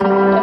Música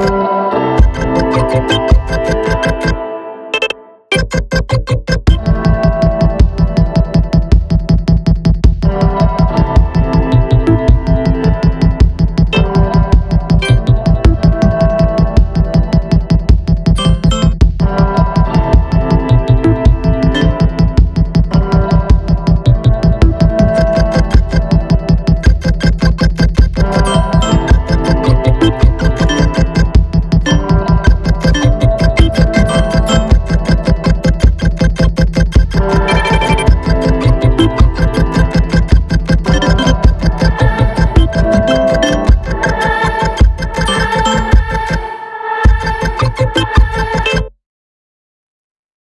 Música